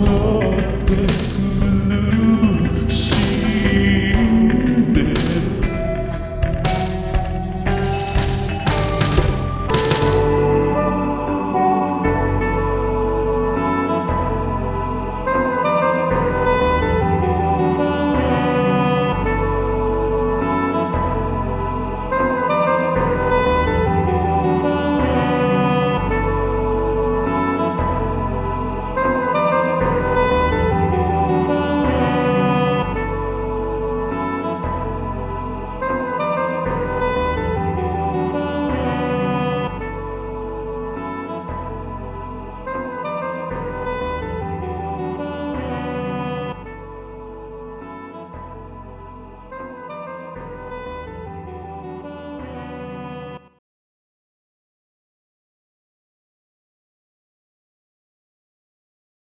Lord,